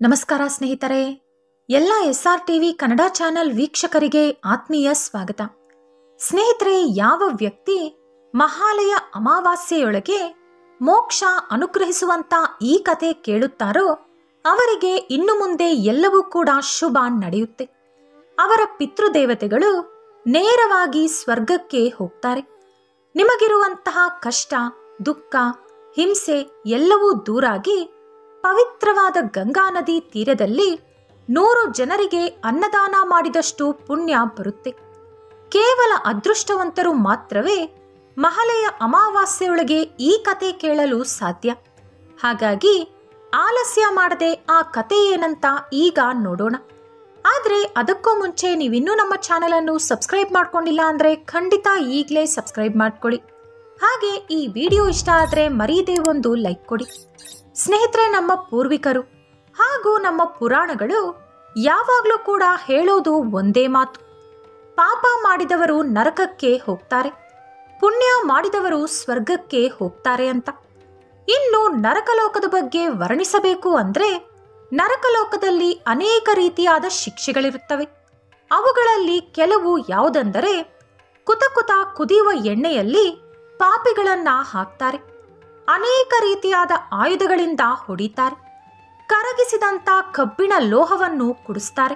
ನಮಸ್ಕಾರ ಸ್ನೇಹಿತರೆ. ಎಲ್ಲ S R TV Kannada channel ವೀಕ್ಷಕರಿಗೆ ಆತ್ಮೀಯ ಸ್ವಾಗತ. ಸ್ನೇಹಿತರೆ, ಯಾವ ವ್ಯಕ್ತಿ ಮಹಾಲಯ ಅಮಾವಾಸ್ಯೆಯೊಳಗೆ ಮೋಕ್ಷ ಅನುಗ್ರಹಿಸುವಂತ ಈ ಕಥೆ ಕೇಳುತ್ತಾರೋ, ಅವರಿಗೆ ಇನ್ನು ಮುಂದೆ ಎಲ್ಲವೂ ಕೂಡ ಶುಭ ನಡೆಯುತ್ತೆ. ಅವರ ಪಿತೃದೇವತೆಗಳು ನೇರವಾಗಿ ಸ್ವರ್ಗಕ್ಕೆ ಹೋಗ್ತಾರೆ. ನಿಮಗಿರುವಂತಹ ಕಷ್ಟ, ದುಃಖ, ಹಿಂಸೆ ಎಲ್ಲವೂ ದೂರಾಗಿ ಪವಿತ್ರವಾದ ಗಂಗಾ ನದಿ ತೀರದಲ್ಲಿ ನೂರು ಜನರಿಗೆ ಅನ್ನದಾನ ಮಾಡಿದಷ್ಟು ಪುಣ್ಯ ಬರುತ್ತೆ. ಕೇವಲ ಅದೃಷ್ಟವಂತರು ಮಾತ್ರವೇ ಮಹಲೆಯ ಅಮಾವಾಸ್ಯೆಯೊಳಗೆ ಈ ಕತೆ ಕೇಳಲು ಸಾಧ್ಯ. ಹಾಗಾಗಿ ಆಲಸ್ಯ ಮಾಡದೆ ಆ ಕತೆ ಏನಂತ ಈಗ ನೋಡೋಣ. ಆದರೆ ಅದಕ್ಕೂ ಮುಂಚೆ ನೀವಿನ್ನೂ ನಮ್ಮ ಚಾನಲನ್ನು ಸಬ್ಸ್ಕ್ರೈಬ್ ಮಾಡ್ಕೊಂಡಿಲ್ಲ ಅಂದರೆ ಖಂಡಿತ ಈಗಲೇ ಸಬ್ಸ್ಕ್ರೈಬ್ ಮಾಡ್ಕೊಳ್ಳಿ. ಹಾಗೆ ಈ ವಿಡಿಯೋ ಇಷ್ಟ ಆದರೆ ಮರೀದೇ ಒಂದು ಲೈಕ್ ಕೊಡಿ. ಸ್ನೇಹಿತರೆ, ನಮ್ಮ ಪೂರ್ವಿಕರು ಹಾಗೂ ನಮ್ಮ ಪುರಾಣಗಳು ಯಾವಾಗಲೂ ಕೂಡ ಹೇಳೋದು ಒಂದೇ ಮಾತು. ಪಾಪ ಮಾಡಿದವರು ನರಕಕ್ಕೆ ಹೋಗ್ತಾರೆ, ಪುಣ್ಯ ಮಾಡಿದವರು ಸ್ವರ್ಗಕ್ಕೆ ಹೋಗ್ತಾರೆ ಅಂತ. ಇನ್ನು ನರಕಲೋಕದ ಬಗ್ಗೆ ವರ್ಣಿಸಬೇಕು ಅಂದ್ರೆ ನರಕಲೋಕದಲ್ಲಿ ಅನೇಕ ರೀತಿಯಾದ ಶಿಕ್ಷೆಗಳಿರುತ್ತವೆ. ಅವುಗಳಲ್ಲಿ ಕೆಲವು ಯಾವುದೆಂದರೆ ಕುತ ಕುತ ಕುದಿಯುವ ಎಣ್ಣೆಯಲ್ಲಿ ಪಾಪಿಗಳನ್ನ ಹಾಕ್ತಾರೆ. ಅನೇಕ ರೀತಿಯಾದ ಆಯುಧಗಳಿಂದ ಹೊಡಿತಾರೆ. ಕರಗಿಸಿದಂತ ಕಬ್ಬಿಣ ಲೋಹವನ್ನು ಕುಡಿಸ್ತಾರೆ.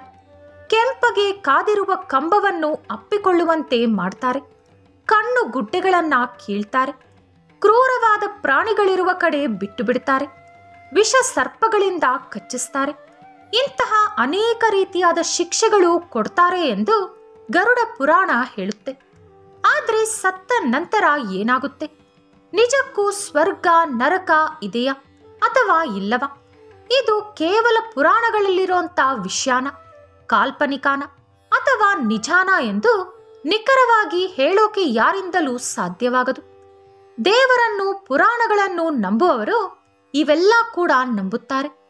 ಕೆಂಪಗೆ ಕಾದಿರುವ ಕಂಬವನ್ನು ಅಪ್ಪಿಕೊಳ್ಳುವಂತೆ ಮಾಡ್ತಾರೆ. ಕಣ್ಣು ಗುಡ್ಡೆಗಳನ್ನ ಕೀಳ್ತಾರೆ. ಕ್ರೂರವಾದ ಪ್ರಾಣಿಗಳಿರುವ ಕಡೆ ಬಿಟ್ಟು ಬಿಡ್ತಾರೆ. ವಿಷ ಸರ್ಪಗಳಿಂದ ಕಚ್ಚಿಸ್ತಾರೆ. ಇಂತಹ ಅನೇಕ ರೀತಿಯಾದ ಶಿಕ್ಷೆಗಳು ಕೊಡ್ತಾರೆ ಎಂದು ಗರುಡ ಪುರಾಣ ಹೇಳುತ್ತೆ. ಆದರೆ ಸತ್ತ ನಂತರ ಏನಾಗುತ್ತೆ? ನಿಜಕ್ಕೂ ಸ್ವರ್ಗ, ನರಕ ಇದೆಯಾ ಅಥವಾ ಇಲ್ಲವ? ಇದು ಕೇವಲ ಪುರಾಣಗಳಲ್ಲಿರುವಂತ ವಿಷಯಾನ, ಕಾಲ್ಪನಿಕಾನ ಅಥವಾ ನಿಜಾನ ಎಂದು ನಿಖರವಾಗಿ ಹೇಳೋಕೆ ಯಾರಿಂದಲೂ ಸಾಧ್ಯವಾಗದು. ದೇವರನ್ನು, ಪುರಾಣಗಳನ್ನು ನಂಬುವವರು ಇವೆಲ್ಲ ಕೂಡ ನಂಬುತ್ತಾರೆ.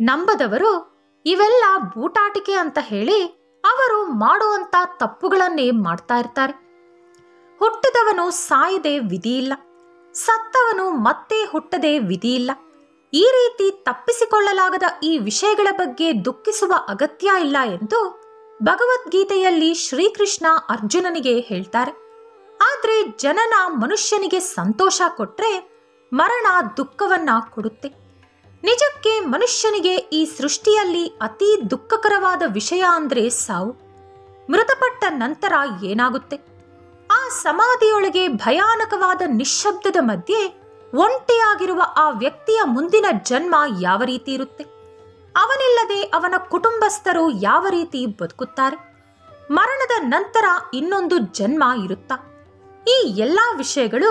ನಂಬದವರು ಇವೆಲ್ಲ ಬೂಟಾಟಿಕೆ ಅಂತ ಹೇಳಿ ಅವರು ಮಾಡುವಂತ ತಪ್ಪುಗಳನ್ನೇ ಮಾಡ್ತಾ ಇರ್ತಾರೆ. ಹುಟ್ಟಿದವನು ಸಾಯದೆ ವಿಧಿಯಿಲ್ಲ. ಸತ್ತವನು ಮತ್ತೆ ಹುಟ್ಟದೆ ವಿಧಿಯಿಲ್ಲ. ಈ ರೀತಿ ತಪ್ಪಿಸಿಕೊಳ್ಳಲಾಗದ ಈ ವಿಷಯಗಳ ಬಗ್ಗೆ ದುಃಖಿಸುವ ಅಗತ್ಯ ಇಲ್ಲ ಎಂದು ಭಗವದ್ಗೀತೆಯಲ್ಲಿ ಶ್ರೀಕೃಷ್ಣ ಅರ್ಜುನನಿಗೆ ಹೇಳ್ತಾರೆ. ಆದ್ರೆ ಜನನ ಮನುಷ್ಯನಿಗೆ ಸಂತೋಷ ಕೊಟ್ರೆ ಮರಣ ದುಃಖವನ್ನ ಕೊಡುತ್ತೆ. ನಿಜಕ್ಕೆ ಮನುಷ್ಯನಿಗೆ ಈ ಸೃಷ್ಟಿಯಲ್ಲಿ ಅತಿ ದುಃಖಕರವಾದ ವಿಷಯ ಅಂದ್ರೆ ಸಾವು. ಮೃತಪಟ್ಟ ನಂತರ ಏನಾಗುತ್ತೆ? ಸಮಾಧಿಯೊಳಗೆ ಭಯಾನಕವಾದ ನಿಶ್ಶಬ್ದದ ಮಧ್ಯೆ ಒಂಟಿಯಾಗಿರುವ ಆ ವ್ಯಕ್ತಿಯ ಮುಂದಿನ ಜನ್ಮ ಯಾವ ರೀತಿ ಇರುತ್ತೆ? ಅವನಿಲ್ಲದೆ ಅವನ ಕುಟುಂಬಸ್ಥರು ಯಾವ ರೀತಿ ಬದುಕುತ್ತಾರೆ? ಮರಣದ ನಂತರ ಇನ್ನೊಂದು ಜನ್ಮ ಇರುತ್ತಾ? ಈ ಎಲ್ಲಾ ವಿಷಯಗಳು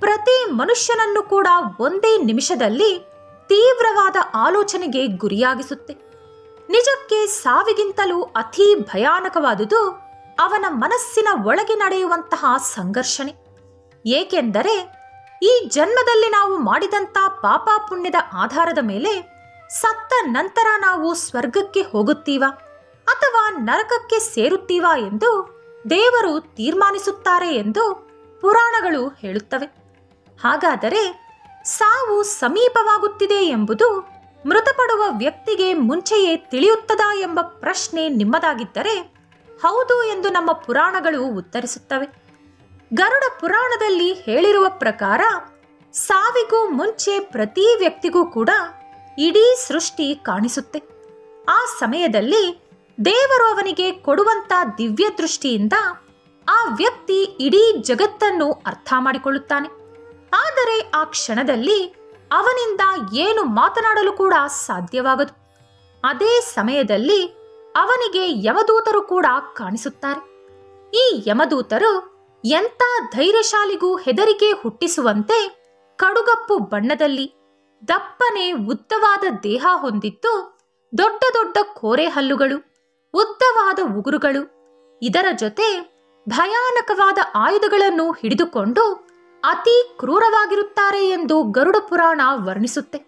ಪ್ರತಿ ಮನುಷ್ಯನನ್ನು ಕೂಡ ಒಂದೇ ನಿಮಿಷದಲ್ಲಿ ತೀವ್ರವಾದ ಆಲೋಚನೆಗೆ ಗುರಿಯಾಗಿಸುತ್ತೆ. ನಿಜಕ್ಕೆ ಸಾವಿಗಿಂತಲೂ ಅತಿ ಭಯಾನಕವಾದುದು ಅವನ ಮನಸ್ಸಿನ ಒಳಗೆ ನಡೆಯುವಂತಹ ಸಂಘರ್ಷಣೆ. ಏಕೆಂದರೆ ಈ ಜನ್ಮದಲ್ಲಿ ನಾವು ಮಾಡಿದಂತ ಪಾಪ ಪುಣ್ಯದ ಆಧಾರದ ಮೇಲೆ ಸತ್ತ ನಂತರ ನಾವು ಸ್ವರ್ಗಕ್ಕೆ ಹೋಗುತ್ತೀವಾ ಅಥವಾ ನರಕಕ್ಕೆ ಸೇರುತ್ತೀವಾ ಎಂದು ದೇವರು ತೀರ್ಮಾನಿಸುತ್ತಾರೆ ಎಂದು ಪುರಾಣಗಳು ಹೇಳುತ್ತವೆ. ಹಾಗಾದರೆ ಸಾವು ಸಮೀಪವಾಗುತ್ತಿದೆ ಎಂಬುದು ಮೃತಪಡುವ ವ್ಯಕ್ತಿಗೆ ಮುಂಚೆಯೇ ತಿಳಿಯುತ್ತದಾ ಎಂಬ ಪ್ರಶ್ನೆ ನಿಮ್ಮದಾಗಿದ್ದರೆ ಹೌದು ಎಂದು ನಮ್ಮ ಪುರಾಣಗಳು ಉತ್ತರಿಸುತ್ತವೆ. ಗರುಡ ಪುರಾಣದಲ್ಲಿ ಹೇಳಿರುವ ಪ್ರಕಾರ, ಸಾವಿಗೂ ಮುಂಚೆ ಪ್ರತಿ ವ್ಯಕ್ತಿಗೂ ಕೂಡ ಇಡೀ ಸೃಷ್ಟಿ ಕಾಣಿಸುತ್ತೆ. ಆ ಸಮಯದಲ್ಲಿ ದೇವರು ಅವನಿಗೆ ಕೊಡುವಂತ ದಿವ್ಯ ದೃಷ್ಟಿಯಿಂದ ಆ ವ್ಯಕ್ತಿ ಇಡೀ ಜಗತ್ತನ್ನು ಅರ್ಥ ಮಾಡಿಕೊಳ್ಳುತ್ತಾನೆ. ಆದರೆ ಆ ಕ್ಷಣದಲ್ಲಿ ಅವನಿಂದ ಏನು ಮಾತನಾಡಲು ಕೂಡ ಸಾಧ್ಯವಾಗದು. ಅದೇ ಸಮಯದಲ್ಲಿ ಅವನಿಗೆ ಯಮದೂತರು ಕೂಡ ಕಾಣಿಸುತ್ತಾರೆ. ಈ ಯಮದೂತರು ಎಂಥ ಧೈರ್ಯಶಾಲಿಗೂ ಹೆದರಿಕೆ ಹುಟ್ಟಿಸುವಂತೆ ಕಡುಗಪ್ಪು ಬಣ್ಣದಲ್ಲಿ ದಪ್ಪನೆ ಉದ್ದವಾದ ದೇಹ ಹೊಂದಿದ್ದು ದೊಡ್ಡ ದೊಡ್ಡ ಕೋರೆ ಹಲ್ಲುಗಳು, ಉದ್ದವಾದ ಉಗುರುಗಳು, ಇದರ ಜೊತೆ ಭಯಾನಕವಾದ ಆಯುಧಗಳನ್ನು ಹಿಡಿದುಕೊಂಡು ಅತಿ ಕ್ರೂರವಾಗಿರುತ್ತಾರೆ ಎಂದು ಗರುಡ ಪುರಾಣ ವರ್ಣಿಸುತ್ತೆ.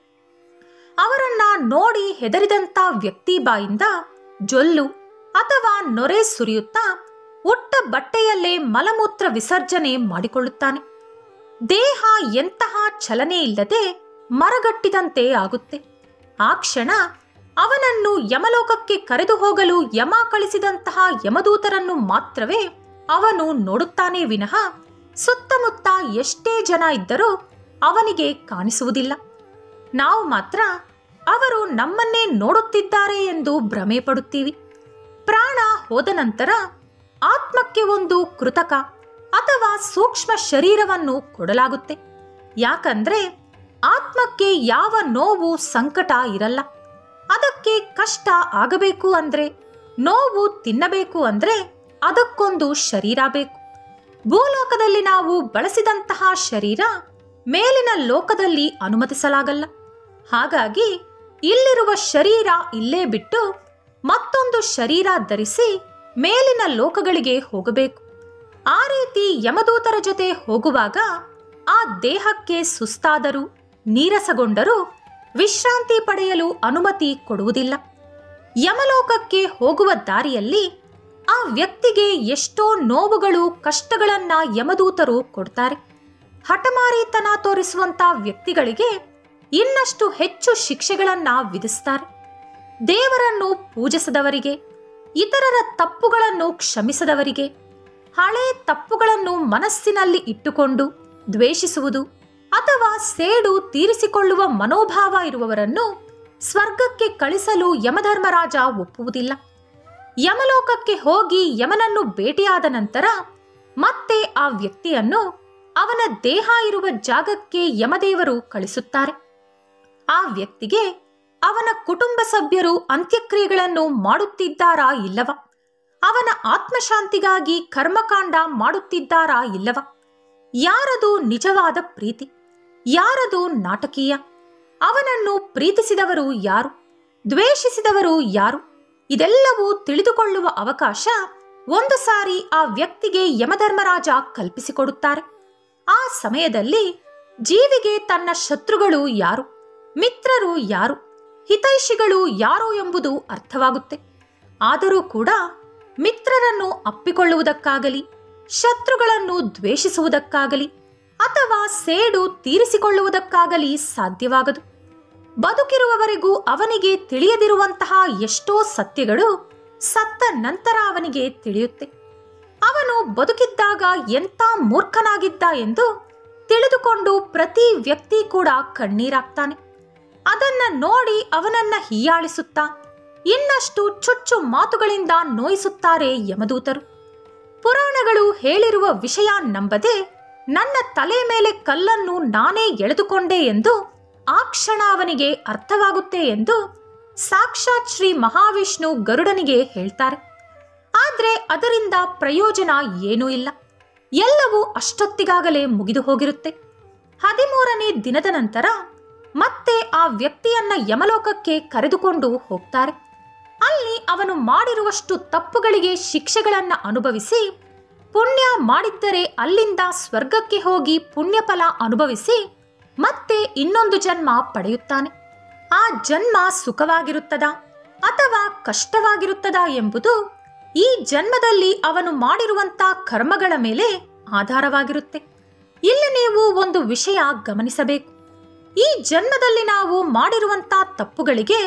ಅವರನ್ನ ನೋಡಿ ಹೆದರಿದಂತ ವ್ಯಕ್ತಿ ಬಾಯಿಂದ ಜೊಲ್ಲು ಅಥವಾ ನೊರೆ ಸುರಿಯುತ್ತಾ ಒಟ್ಟ ಬಟ್ಟೆಯಲ್ಲೇ ಮಲಮೂತ್ರ ವಿಸರ್ಜನೆ ಮಾಡಿಕೊಳ್ಳುತ್ತಾನೆ. ದೇಹ ಎಂತಹ ಚಲನೆ ಇಲ್ಲದೆ ಮರಗಟ್ಟಿದಂತೆ ಆಗುತ್ತೆ. ಆ ಕ್ಷಣ ಅವನನ್ನು ಯಮಲೋಕಕ್ಕೆ ಕರೆದು ಹೋಗಲು ಯಮ ಕಳಿಸಿದಂತಹ ಯಮದೂತರನ್ನು ಮಾತ್ರವೇ ಅವನು ನೋಡುತ್ತಾನೆ ವಿನಃ ಸುತ್ತಮುತ್ತ ಎಷ್ಟೇ ಜನ ಇದ್ದರೂ ಅವನಿಗೆ ಕಾಣಿಸುವುದಿಲ್ಲ. ನಾವು ಮಾತ್ರ ಅವರು ನಮ್ಮನ್ನೇ ನೋಡುತ್ತಿದ್ದಾರೆ ಎಂದು ಭ್ರಮೆ ಪಡುತ್ತೀವಿ. ಪ್ರಾಣ ಹೋದ ನಂತರ ಆತ್ಮಕ್ಕೆ ಒಂದು ಕೃತಕ ಅಥವಾ ಸೂಕ್ಷ್ಮ ಶರೀರವನ್ನು ಕೊಡಲಾಗುತ್ತೆ. ಯಾಕಂದ್ರೆ ಆತ್ಮಕ್ಕೆ ಯಾವ ನೋವು ಸಂಕಟ ಇರಲ್ಲ. ಅದಕ್ಕೆ ಕಷ್ಟ ಆಗಬೇಕು ಅಂದ್ರೆ, ನೋವು ತಿನ್ನಬೇಕು ಅಂದ್ರೆ ಅದಕ್ಕೊಂದು ಶರೀರ ಬೇಕು. ಭೂಲೋಕದಲ್ಲಿ ನಾವು ಬಳಸಿದಂತಹ ಶರೀರ ಮೇಲಿನ ಲೋಕದಲ್ಲಿ ಅನುಮತಿಸಲಾಗಲ್ಲ. ಹಾಗಾಗಿ ಇಲ್ಲಿರುವ ಶರೀರ ಇಲ್ಲೇ ಬಿಟ್ಟು ಮತ್ತೊಂದು ಶರೀರ ಧರಿಸಿ ಮೇಲಿನ ಲೋಕಗಳಿಗೆ ಹೋಗಬೇಕು. ಆ ರೀತಿ ಯಮದೂತರ ಜೊತೆ ಹೋಗುವಾಗ ಆ ದೇಹಕ್ಕೆ ಸುಸ್ತಾದರೂ ನೀರಸಗೊಂಡರೂ ವಿಶ್ರಾಂತಿ ಪಡೆಯಲು ಅನುಮತಿ ಕೊಡುವುದಿಲ್ಲ. ಯಮಲೋಕಕ್ಕೆ ಹೋಗುವ ದಾರಿಯಲ್ಲಿ ಆ ವ್ಯಕ್ತಿಗೆ ಎಷ್ಟೋ ನೋವುಗಳು, ಕಷ್ಟಗಳನ್ನ ಯಮದೂತರು ಕೊಡ್ತಾರೆ. ಹಠಮಾರಿತನ ತೋರಿಸುವಂತ ವ್ಯಕ್ತಿಗಳಿಗೆ ಇನ್ನಷ್ಟು ಹೆಚ್ಚು ಶಿಕ್ಷೆಗಳನ್ನ ವಿಧಿಸ್ತಾರೆ. ದೇವರನ್ನು ಪೂಜಿಸದವರಿಗೆ, ಇತರರ ತಪ್ಪುಗಳನ್ನು ಕ್ಷಮಿಸದವರಿಗೆ, ಹಳೆ ತಪ್ಪುಗಳನ್ನು ಮನಸ್ಸಿನಲ್ಲಿ ಇಟ್ಟುಕೊಂಡು ದ್ವೇಷಿಸುವುದು ಅಥವಾ ಸೇಡು ತೀರಿಸಿಕೊಳ್ಳುವ ಮನೋಭಾವ ಇರುವವರನ್ನು ಸ್ವರ್ಗಕ್ಕೆ ಕಳಿಸಲು ಯಮಧರ್ಮರಾಜ ಒಪ್ಪುವುದಿಲ್ಲ. ಯಮಲೋಕಕ್ಕೆ ಹೋಗಿ ಯಮನನ್ನು ಭೇಟಿಯಾದ ನಂತರ ಮತ್ತೆ ಆ ವ್ಯಕ್ತಿಯನ್ನು ಅವನ ದೇಹ ಇರುವ ಜಾಗಕ್ಕೆ ಯಮದೇವರು ಕಳಿಸುತ್ತಾರೆ. ಆ ವ್ಯಕ್ತಿಗೆ ಅವನ ಕುಟುಂಬ ಸಭ್ಯರು ಅಂತ್ಯಕ್ರಿಯೆಗಳನ್ನು ಮಾಡುತ್ತಿದ್ದಾರಾ ಇಲ್ಲವ? ಅವನ ಆತ್ಮಶಾಂತಿಗಾಗಿ ಕರ್ಮಕಾಂಡ ಮಾಡುತ್ತಿದ್ದಾರಾ ಇಲ್ಲವ? ಯಾರದು ನಿಜವಾದ ಪ್ರೀತಿ? ಯಾರದು ನಾಟಕೀಯ? ಅವನನ್ನು ಪ್ರೀತಿಸಿದವರು ಯಾರು? ದ್ವೇಷಿಸಿದವರು ಯಾರು? ಇದೆಲ್ಲವೂ ತಿಳಿದುಕೊಳ್ಳುವ ಅವಕಾಶ ಒಂದು ಸಾರಿ ಆ ವ್ಯಕ್ತಿಗೆ ಯಮಧರ್ಮರಾಜ ಕಲ್ಪಿಸಿಕೊಡುತ್ತಾರೆ. ಆ ಸಮಯದಲ್ಲಿ ಜೀವಿಗೆ ತನ್ನ ಶತ್ರುಗಳು ಯಾರು? ಮಿತ್ರರು ಯಾರು? ಹಿತೈಷಿಗಳು ಯಾರು ಎಂಬುದು ಅರ್ಥವಾಗುತ್ತೆ. ಆದರೂ ಕೂಡ ಮಿತ್ರರನ್ನು ಅಪ್ಪಿಕೊಳ್ಳುವುದಕ್ಕಾಗಲಿ, ಶತ್ರುಗಳನ್ನು ದ್ವೇಷಿಸುವುದಕ್ಕಾಗಲಿ, ಅಥವಾ ಸೇಡು ತೀರಿಸಿಕೊಳ್ಳುವುದಕ್ಕಾಗಲಿ ಸಾಧ್ಯವಾಗದು. ಬದುಕಿರುವವರೆಗೂ ಅವನಿಗೆ ತಿಳಿಯದಿರುವಂತಹ ಎಷ್ಟೋ ಸತ್ಯಗಳು ಸತ್ತ ನಂತರ ಅವನಿಗೆ ತಿಳಿಯುತ್ತೆ. ಅವನು ಬದುಕಿದ್ದಾಗ ಎಂಥ ಮೂರ್ಖನಾಗಿದ್ದ ಎಂದು ತಿಳಿದುಕೊಂಡು ಪ್ರತಿ ವ್ಯಕ್ತಿ ಕೂಡ ಕಣ್ಣೀರಾಗ್ತಾನೆ. ಅದನ್ನ ನೋಡಿ ಅವನನ್ನ ಹೀಯಾಳಿಸುತ್ತಾ ಇನ್ನಷ್ಟು ಚುಚ್ಚು ಮಾತುಗಳಿಂದ ನೋಯಿಸುತ್ತಾರೆ ಯಮದೂತರು. ಪುರಾಣಗಳು ಹೇಳಿರುವ ವಿಷಯ ನಂಬದೆ ನನ್ನ ತಲೆ ಮೇಲೆ ಕಲ್ಲನ್ನು ನಾನೇ ಎಳೆದುಕೊಂಡೆ ಎಂದು ಆ ಕ್ಷಣ ಅವನಿಗೆ ಅರ್ಥವಾಗುತ್ತೆ ಎಂದು ಸಾಕ್ಷಾತ್ ಶ್ರೀ ಮಹಾವಿಷ್ಣು ಗರುಡನಿಗೆ ಹೇಳ್ತಾರೆ. ಆದರೆ ಅದರಿಂದ ಪ್ರಯೋಜನ ಏನೂ ಇಲ್ಲ. ಎಲ್ಲವೂ ಅಷ್ಟೊತ್ತಿಗಾಗಲೇ ಮುಗಿದು ಹೋಗಿರುತ್ತೆ. ಹದಿಮೂರನೇ ದಿನದ ನಂತರ ಮತ್ತೆ ಆ ವ್ಯಕ್ತಿಯನ್ನ ಯಮಲೋಕಕ್ಕೆ ಕರೆದುಕೊಂಡು ಹೋಗ್ತಾರೆ. ಅಲ್ಲಿ ಅವನು ಮಾಡಿರುವಷ್ಟು ತಪ್ಪುಗಳಿಗೆ ಶಿಕ್ಷೆಗಳನ್ನ ಅನುಭವಿಸಿ, ಪುಣ್ಯ ಮಾಡಿದ್ದರೆ ಅಲ್ಲಿಂದ ಸ್ವರ್ಗಕ್ಕೆ ಹೋಗಿ ಪುಣ್ಯಫಲ ಅನುಭವಿಸಿ, ಮತ್ತೆ ಇನ್ನೊಂದು ಜನ್ಮ ಪಡೆಯುತ್ತಾನೆ. ಆ ಜನ್ಮ ಸುಖವಾಗಿರುತ್ತದಾ ಅಥವಾ ಕಷ್ಟವಾಗಿರುತ್ತದಾ ಎಂಬುದು ಈ ಜನ್ಮದಲ್ಲಿ ಅವನು ಮಾಡಿರುವಂತ ಕರ್ಮಗಳ ಮೇಲೆ ಆಧಾರವಾಗಿರುತ್ತೆ. ಇಲ್ಲಿ ನೀವು ಒಂದು ವಿಷಯ ಗಮನಿಸಬೇಕು. ಈ ಜನ್ಮದಲ್ಲಿ ನಾವು ಮಾಡಿರುವಂತ ತಪ್ಪುಗಳಿಗೆ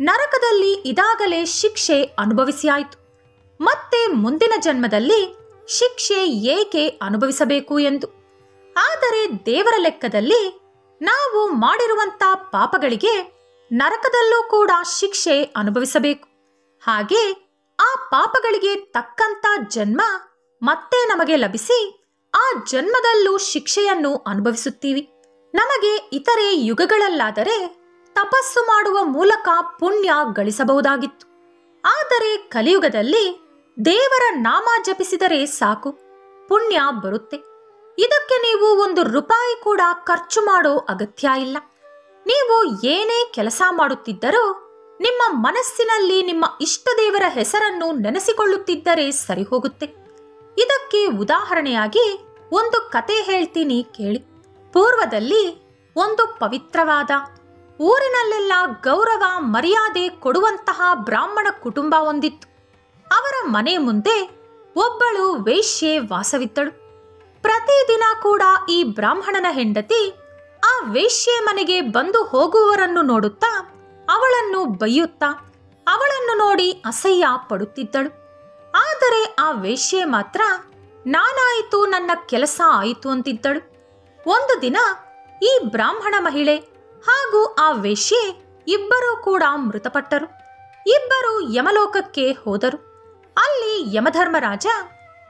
ನರಕದಲ್ಲಿ ಇದಾಗಲೇ ಶಿಕ್ಷೆ ಅನುಭವಿಸಿ ಆಯಿತು ಮತ್ತೆ ಮುಂದಿನ ಜನ್ಮದಲ್ಲಿ ಶಿಕ್ಷೆ ಏಕೆ ಅನುಭವಿಸಬೇಕು ಎಂದು. ಆದರೆ ದೇವರ ಲೆಕ್ಕದಲ್ಲಿ ನಾವು ಮಾಡಿರುವಂತ ಪಾಪಗಳಿಗೆ ನರಕದಲ್ಲೂ ಕೂಡ ಶಿಕ್ಷೆ ಅನುಭವಿಸಬೇಕು. ಹಾಗೆ ಆ ಪಾಪಗಳಿಗೆ ತಕ್ಕಂತ ಜನ್ಮ ಮತ್ತೆ ನಮಗೆ ಲಭಿಸಿ ಆ ಜನ್ಮದಲ್ಲೂ ಶಿಕ್ಷೆಯನ್ನು ಅನುಭವಿಸುತ್ತೀವಿ. ನಮಗೆ ಇತರೆ ಯುಗಗಳಲ್ಲಾದರೆ ತಪಸ್ಸು ಮಾಡುವ ಮೂಲಕ ಪುಣ್ಯ ಗಳಿಸಬಹುದಾಗಿತ್ತು. ಆದರೆ ಕಲಿಯುಗದಲ್ಲಿ ದೇವರ ನಾಮ ಜಪಿಸಿದರೆ ಸಾಕು, ಪುಣ್ಯ ಬರುತ್ತೆ. ಇದಕ್ಕೆ ನೀವು ಒಂದು ರೂಪಾಯಿ ಕೂಡ ಖರ್ಚು ಮಾಡೋ ಅಗತ್ಯ ಇಲ್ಲ. ನೀವು ಏನೇ ಕೆಲಸ ಮಾಡುತ್ತಿದ್ದರೂ ನಿಮ್ಮ ಮನಸ್ಸಿನಲ್ಲಿ ನಿಮ್ಮ ಇಷ್ಟ ದೇವರ ಹೆಸರನ್ನು ನೆನೆಸಿಕೊಳ್ಳುತ್ತಿದ್ದರೆ ಸರಿ ಹೋಗುತ್ತೆ ಇದಕ್ಕೆ ಉದಾಹರಣೆಯಾಗಿ ಒಂದು ಕತೆ ಹೇಳ್ತೀನಿ ಕೇಳಿ. ಪೂರ್ವದಲ್ಲಿ ಒಂದು ಪವಿತ್ರವಾದ, ಊರಿನಲ್ಲೆಲ್ಲ ಗೌರವ, ಮರ್ಯಾದೆ ಕೊಡುವಂತಹ ಬ್ರಾಹ್ಮಣ ಕುಟುಂಬ ಹೊಂದಿತ್ತು. ಅವರ ಮನೆ ಮುಂದೆ ಒಬ್ಬಳು ವೇಶ್ಯೆ ವಾಸವಿದ್ದಳು. ಪ್ರತಿದಿನ ಕೂಡ ಈ ಬ್ರಾಹ್ಮಣನ ಹೆಂಡತಿ ಆ ವೇಶ್ಯೆ ಮನೆಗೆ ಬಂದು ಹೋಗುವವರನ್ನು ನೋಡುತ್ತಾ ಅವಳನ್ನು ಬೈಯುತ್ತಾ ಅವಳನ್ನು ನೋಡಿ ಅಸಹ್ಯ ಪಡುತ್ತಿದ್ದಳು. ಆದರೆ ಆ ವೇಶ್ಯೆ ಮಾತ್ರ, ನಾನಾಯಿತು, ನನ್ನ ಕೆಲಸ ಆಯಿತು ಅಂತಿದ್ದಳು. ಒಂದು ದಿನ ಈ ಬ್ರಾಹ್ಮಣ ಮಹಿಳೆ ಹಾಗೂ ಆ ವೇಶ್ಯೆ ಇಬ್ಬರೂ ಕೂಡ ಮೃತಪಟ್ಟರು. ಇಬ್ಬರು ಯಮಲೋಕಕ್ಕೆ ಹೋದರು. ಅಲ್ಲಿ ಯಮಧರ್ಮರಾಜ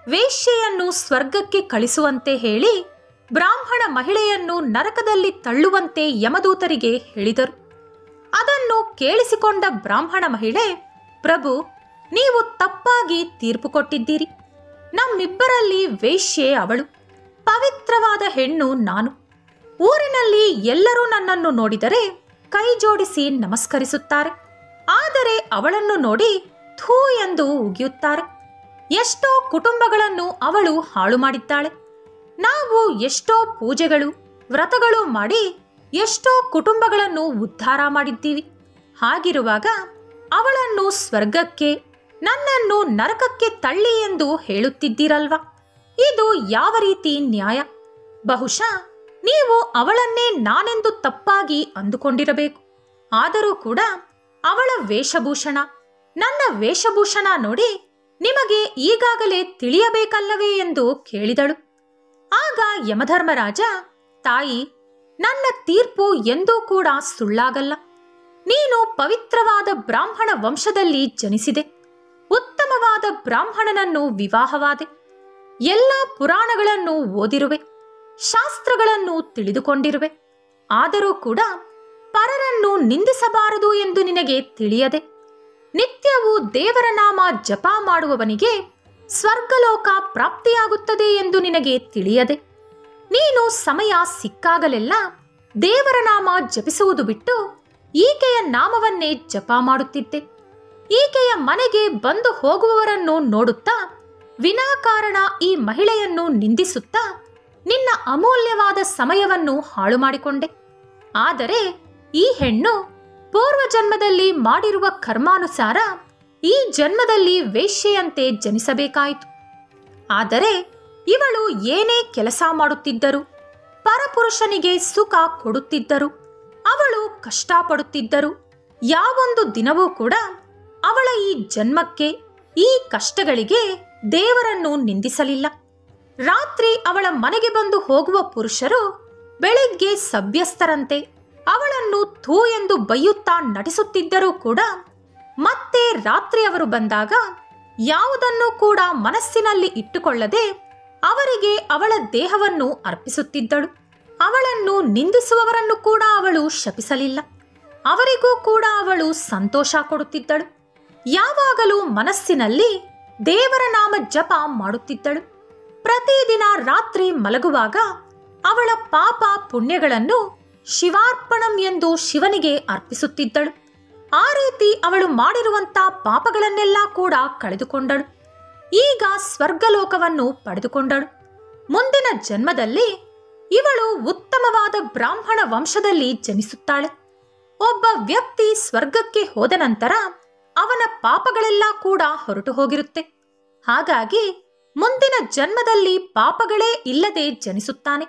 ವೇಶ್ಯೆಯನ್ನು ಸ್ವರ್ಗಕ್ಕೆ ಕಳಿಸುವಂತೆ ಹೇಳಿ ಬ್ರಾಹ್ಮಣ ಮಹಿಳೆಯನ್ನು ನರಕದಲ್ಲಿ ತಳ್ಳುವಂತೆ ಯಮದೂತರಿಗೆ ಹೇಳಿದರು. ಅದನ್ನು ಕೇಳಿಸಿಕೊಂಡ ಬ್ರಾಹ್ಮಣ ಮಹಿಳೆ, ಪ್ರಭು, ನೀವು ತಪ್ಪಾಗಿ ತೀರ್ಪು ಕೊಟ್ಟಿದ್ದೀರಿ. ನಮ್ಮಿಬ್ಬರಲ್ಲಿ ವೇಶ್ಯೆ ಅವಳು. ಪವಿತ್ರವಾದ ಹೆಣ್ಣು ನಾನು. ಊರಿನಲ್ಲಿ ಎಲ್ಲರೂ ನನ್ನನ್ನು ನೋಡಿದರೆ ಕೈ ಜೋಡಿಸಿ ನಮಸ್ಕರಿಸುತ್ತಾರೆ. ಆದರೆ ಅವಳನ್ನು ನೋಡಿ ಥೂ ಎಂದು ಉಗಿಯುತ್ತಾರೆ. ಎಷ್ಟೋ ಕುಟುಂಬಗಳನ್ನು ಅವಳು ಹಾಳು ಮಾಡಿದ್ದಾಳೆ. ನಾವು ಎಷ್ಟೋ ಪೂಜೆಗಳು, ವ್ರತಗಳು ಮಾಡಿ ಎಷ್ಟೋ ಕುಟುಂಬಗಳನ್ನು ಉದ್ಧಾರ ಮಾಡಿದ್ದೀವಿ. ಹಾಗಿರುವಾಗ ಅವಳನ್ನು ಸ್ವರ್ಗಕ್ಕೆ, ನನ್ನನ್ನು ನರಕಕ್ಕೆ ತಳ್ಳಿ ಎಂದು ಹೇಳುತ್ತಿದ್ದೀರಲ್ವಾ? ಇದು ಯಾವ ರೀತಿ ನ್ಯಾಯ? ಬಹುಶಃ ನೀವು ಅವಳನ್ನೇ ನಾನೆಂದು ತಪ್ಪಾಗಿ ಅಂದುಕೊಂಡಿರಬೇಕು. ಆದರೂ ಕೂಡ ಅವಳ ವೇಷಭೂಷಣ, ನನ್ನ ವೇಷಭೂಷಣ ನೋಡಿ ನಿಮಗೆ ಈಗಾಗಲೇ ತಿಳಿಯಬೇಕಲ್ಲವೇ ಎಂದು ಕೇಳಿದಳು. ಆಗ ಯಮಧರ್ಮರಾಜ, ತಾಯಿ, ನನ್ನ ತೀರ್ಪು ಎಂದೂ ಕೂಡ ಸುಳ್ಳಾಗಲ್ಲ. ನೀನು ಪವಿತ್ರವಾದ ಬ್ರಾಹ್ಮಣ ವಂಶದಲ್ಲಿ ಜನಿಸಿದೆ. ಉತ್ತಮವಾದ ಬ್ರಾಹ್ಮಣನನ್ನು ವಿವಾಹವಾದೆ. ಎಲ್ಲ ಪುರಾಣಗಳನ್ನು ಓದಿರುವೆ, ಶಾಸ್ತ್ರಗಳನ್ನು ತಿಳಿದುಕೊಂಡಿರುವೆ. ಆದರೂ ಕೂಡ ಪರರನ್ನು ನಿಂದಿಸಬಾರದು ಎಂದು ನಿನಗೆ ತಿಳಿಯದೆ, ನಿತ್ಯವೂ ದೇವರ ನಾಮ ಜಪ ಮಾಡುವವನಿಗೆ ಸ್ವರ್ಗಲೋಕ ಪ್ರಾಪ್ತಿಯಾಗುತ್ತದೆ ಎಂದು ನಿನಗೆ ತಿಳಿಯದೆ, ನೀನು ಸಮಯ ಸಿಕ್ಕಾಗಲೆಲ್ಲ ದೇವರ ನಾಮ ಜಪಿಸುವುದು ಬಿಟ್ಟು ಈಕೆಯ ನಾಮವನ್ನೇ ಜಪ ಮಾಡುತ್ತಿದ್ದೆ. ಈಕೆಯ ಮನೆಗೆ ಬಂದು ಹೋಗುವವರನ್ನು ನೋಡುತ್ತಾ ವಿನಾಕಾರಣ ಈ ಮಹಿಳೆಯನ್ನು ನಿಂದಿಸುತ್ತಾ ನಿನ್ನ ಅಮೂಲ್ಯವಾದ ಸಮಯವನ್ನು ಹಾಳು ಮಾಡಿಕೊಂಡೆ ಆದರೆ ಈ ಹೆಣ್ಣು ಪೂರ್ವ ಜನ್ಮದಲ್ಲಿ ಮಾಡಿರುವ ಕರ್ಮಾನುಸಾರ ಈ ಜನ್ಮದಲ್ಲಿ ವೇಶ್ಯೆಯಂತೆ ಜನಿಸಬೇಕಾಯಿತು. ಆದರೆ ಇವಳು ಏನೇ ಕೆಲಸ ಮಾಡುತ್ತಿದ್ದರು, ಪರಪುರುಷನಿಗೆ ಸುಖ ಕೊಡುತ್ತಿದ್ದರು, ಅವಳು ಕಷ್ಟಪಡುತ್ತಿದ್ದರು, ಯಾವೊಂದು ದಿನವೂ ಕೂಡ ಅವಳ ಈ ಜನ್ಮಕ್ಕೆ, ಈ ಕಷ್ಟಗಳಿಗೆ ದೇವರನ್ನು ನಿಂದಿಸಲಿಲ್ಲ. ರಾತ್ರಿ ಅವಳ ಮನೆಗೆ ಬಂದು ಹೋಗುವ ಪುರುಷರು ಬೆಳಿಗ್ಗೆ ಸಭ್ಯಸ್ಥರಂತೆ ಅವಳನ್ನು ಥೂ ಎಂದು ಬೈಯುತ್ತಾ ನಟಿಸುತ್ತಿದ್ದರೂ ಕೂಡ ಮತ್ತೆ ರಾತ್ರಿ ಅವರು ಬಂದಾಗ ಯಾವುದನ್ನೂ ಕೂಡ ಮನಸ್ಸಿನಲ್ಲಿ ಇಟ್ಟುಕೊಳ್ಳದೆ ಅವರಿಗೆ ಅವಳ ದೇಹವನ್ನು ಅರ್ಪಿಸುತ್ತಿದ್ದಳು. ಅವಳನ್ನು ನಿಂದಿಸುವವರನ್ನು ಕೂಡ ಅವಳು ಶಪಿಸಲಿಲ್ಲ. ಅವರಿಗೂ ಕೂಡ ಅವಳು ಸಂತೋಷ ಕೊಡುತ್ತಿದ್ದಳು. ಯಾವಾಗಲೂ ಮನಸ್ಸಿನಲ್ಲಿ ದೇವರ ನಾಮ ಜಪ ಮಾಡುತ್ತಿದ್ದಳು. ಪ್ರತಿದಿನ ರಾತ್ರಿ ಮಲಗುವಾಗ ಅವಳ ಪಾಪ ಪುಣ್ಯಗಳನ್ನು ಶಿವಾರ್ಪಣಂ ಎಂದು ಶಿವನಿಗೆ ಅರ್ಪಿಸುತ್ತಿದ್ದಳು. ಆ ರೀತಿ ಅವಳು ಮಾಡಿರುವಂತ ಪಾಪಗಳನ್ನೆಲ್ಲ ಕೂಡ ಕಳೆದುಕೊಂಡಳು. ಈಗ ಸ್ವರ್ಗಲೋಕವನ್ನು ಪಡೆದುಕೊಂಡಳು. ಮುಂದಿನ ಜನ್ಮದಲ್ಲಿ ಇವಳು ಉತ್ತಮವಾದ ಬ್ರಾಹ್ಮಣ ವಂಶದಲ್ಲಿ ಜನಿಸುತ್ತಾಳೆ. ಒಬ್ಬ ವ್ಯಕ್ತಿ ಸ್ವರ್ಗಕ್ಕೆ ಹೋದ ನಂತರ ಅವನ ಪಾಪಗಳೆಲ್ಲ ಕೂಡ ಹೊರಟು ಹೋಗಿರುತ್ತೆ. ಹಾಗಾಗಿ ಮುಂದಿನ ಜನ್ಮದಲ್ಲಿ ಪಾಪಗಳೇ ಇಲ್ಲದೆ ಜನಿಸುತ್ತಾನೆ.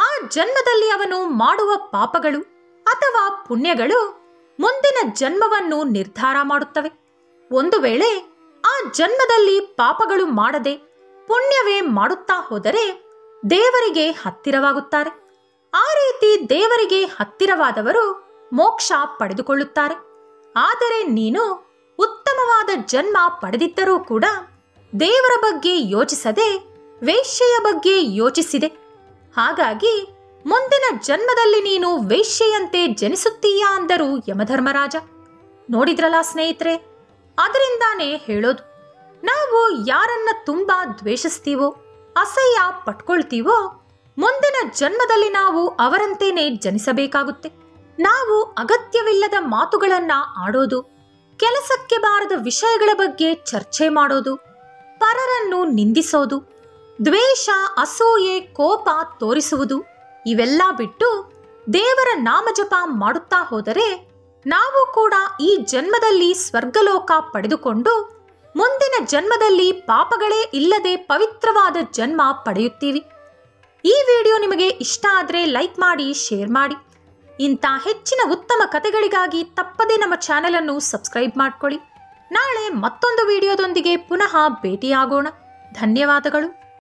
ಆ ಜನ್ಮದಲ್ಲಿ ಅವನು ಮಾಡುವ ಪಾಪಗಳು ಅಥವಾ ಪುಣ್ಯಗಳು ಮುಂದಿನ ಜನ್ಮವನ್ನು ನಿರ್ಧಾರ ಮಾಡುತ್ತವೆ. ಒಂದು ವೇಳೆ ಆ ಜನ್ಮದಲ್ಲಿ ಪಾಪಗಳು ಮಾಡದೆ ಪುಣ್ಯವೇ ಮಾಡುತ್ತಾ ಹೋದರೆ ದೇವರಿಗೆ ಹತ್ತಿರವಾಗುತ್ತಾರೆ. ಆ ರೀತಿ ದೇವರಿಗೆ ಹತ್ತಿರವಾದವರು ಮೋಕ್ಷ ಪಡೆದುಕೊಳ್ಳುತ್ತಾರೆ. ಆದರೆ ನೀನು ಉತ್ತಮವಾದ ಜನ್ಮ ಪಡೆದಿದ್ದರೂ ಕೂಡ ದೇವರ ಬಗ್ಗೆ ಯೋಚಿಸದೆ, ವೇಶ್ಯೆಯ ಬಗ್ಗೆ ಯೋಚಿಸಿದೆ. ಹಾಗಾಗಿ ಮುಂದಿನ ಜನ್ಮದಲ್ಲಿ ನೀನು ವೇಶ್ಯೆಯಂತೆ ಜನಿಸುತ್ತೀಯಾ ಅಂದರು ಯಮಧರ್ಮರಾಜ. ನೋಡಿದ್ರಲ್ಲ ಸ್ನೇಹಿತರೆ, ಅದರಿಂದಾನೇ ಹೇಳೋದು, ನಾವು ಯಾರನ್ನ ತುಂಬಾ ದ್ವೇಷಿಸ್ತೀವೋ, ಅಸಹ್ಯ ಪಟ್ಕೊಳ್ತೀವೋ, ಮುಂದಿನ ಜನ್ಮದಲ್ಲಿ ನಾವು ಅವರಂತೇನೆ ಜನಿಸಬೇಕಾಗುತ್ತೆ. ನಾವು ಅಗತ್ಯವಿಲ್ಲದ ಮಾತುಗಳನ್ನ ಆಡೋದು ಕೆಲಸಕ್ಕೆ ಬಾರದ ವಿಷಯಗಳ ಬಗ್ಗೆ ಚರ್ಚೆ ಮಾಡೋದು, ಪರರನ್ನು ನಿಂದಿಸೋದು, ದ್ವೇಷ, ಅಸೂಯೆ, ಕೋಪ ತೋರಿಸುವುದು, ಇವೆಲ್ಲ ಬಿಟ್ಟು ದೇವರ ನಾಮಜಪ ಮಾಡುತ್ತಾ ಹೋದರೆ ನಾವು ಕೂಡ ಈ ಜನ್ಮದಲ್ಲಿ ಸ್ವರ್ಗಲೋಕ ಪಡೆದುಕೊಂಡು ಮುಂದಿನ ಜನ್ಮದಲ್ಲಿ ಪಾಪಗಳೇ ಇಲ್ಲದೆ ಪವಿತ್ರವಾದ ಜನ್ಮ ಪಡೆಯುತ್ತೀವಿ ಈ ವಿಡಿಯೋ ನಿಮಗೆ ಇಷ್ಟ ಆದರೆ ಲೈಕ್ ಮಾಡಿ, ಶೇರ್ ಮಾಡಿ. ಇಂಥ ಹೆಚ್ಚಿನ ಉತ್ತಮ ಕಥೆಗಳಿಗಾಗಿ ತಪ್ಪದೇ ನಮ್ಮ ಚಾನೆಲ್ ಅನ್ನು ಸಬ್ಸ್ಕ್ರೈಬ್ ಮಾಡ್ಕೊಳ್ಳಿ. ನಾಳೆ ಮತ್ತೊಂದು ವಿಡಿಯೋದೊಂದಿಗೆ ಪುನಃ ಭೇಟಿಯಾಗೋಣ. ಧನ್ಯವಾದಗಳು.